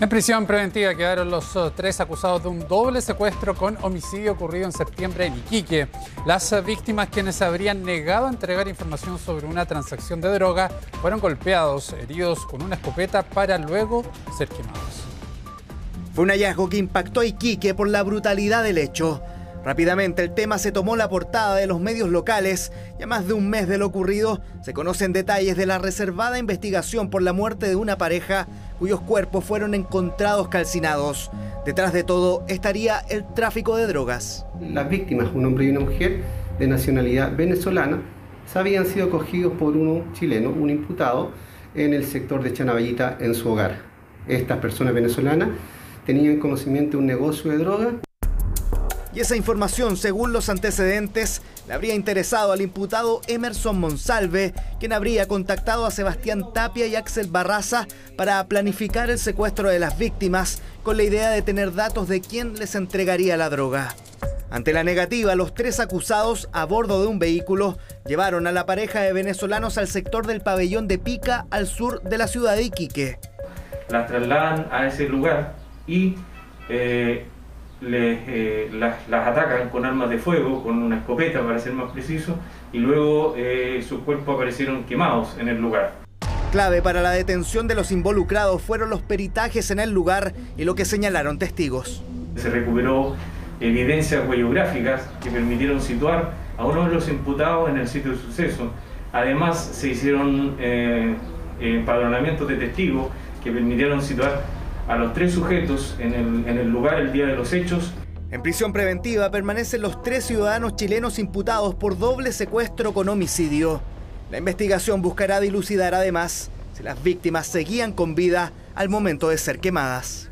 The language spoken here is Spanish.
En prisión preventiva quedaron los uh, tres acusados de un doble secuestro con homicidio ocurrido en septiembre en Iquique. Las uh, víctimas, quienes habrían negado a entregar información sobre una transacción de droga, fueron golpeados, heridos con una escopeta para luego ser quemados. Fue un hallazgo que impactó a Iquique por la brutalidad del hecho. Rápidamente el tema se tomó la portada de los medios locales y a más de un mes de lo ocurrido se conocen detalles de la reservada investigación por la muerte de una pareja cuyos cuerpos fueron encontrados calcinados. Detrás de todo estaría el tráfico de drogas. Las víctimas, un hombre y una mujer de nacionalidad venezolana, habían sido cogidos por un chileno, un imputado, en el sector de Chanaballita en su hogar. Estas personas venezolanas tenían conocimiento de un negocio de drogas y esa información, según los antecedentes, le habría interesado al imputado Emerson Monsalve, quien habría contactado a Sebastián Tapia y Axel Barraza para planificar el secuestro de las víctimas con la idea de tener datos de quién les entregaría la droga. Ante la negativa, los tres acusados a bordo de un vehículo llevaron a la pareja de venezolanos al sector del pabellón de Pica al sur de la ciudad de Iquique. Las trasladan a ese lugar y eh, les, eh, las, atacan con armas de fuego, con una escopeta para ser más preciso, y luego eh, sus cuerpos aparecieron quemados en el lugar. Clave para la detención de los involucrados fueron los peritajes en el lugar y lo que señalaron testigos. Se recuperó evidencias huellográficas que permitieron situar a uno de los imputados en el sitio de suceso. Además, se hicieron eh, empadronamientos de testigos que permitieron situar a los tres sujetos en el, lugar el día de los hechos. En prisión preventiva permanecen los tres ciudadanos chilenos imputados por doble secuestro con homicidio. La investigación buscará dilucidar además si las víctimas seguían con vida al momento de ser quemadas.